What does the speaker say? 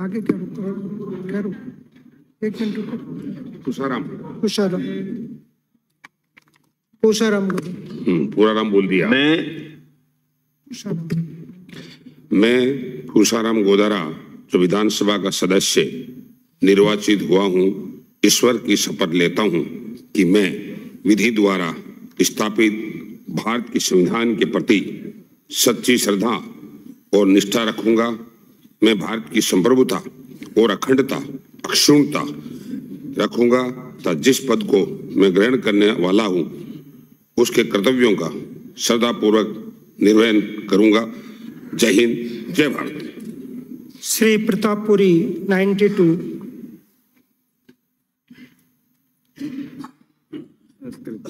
आगे क्या रुको क्या रुको एक मिनट रुको। तुषाराम। उषाराम बोलो। हम्म, पूरा नाम बोल दिया। मैं मैं तुषाराम गोदारा जो विधानसभा का सदस्य निर्वाचित हुआ हूँ ईश्वर की शपथ लेता हूँ कि मैं विधि द्वारा स्थापित भारत के संविधान के प्रति सच्ची श्रद्धा और निष्ठा रखूँगा। मैं भारत की संप्रभुता और अखंडता, अक्षुणता रखूँगा तथा जिस पद को मैं ग्रहण करने वाला हूँ, उसके कर्तव्यों का श्रद्धापूर्वक निर्वहन करूँगा। जय हिंद, जय भारत। श्री प्रतापपुरी 92作る。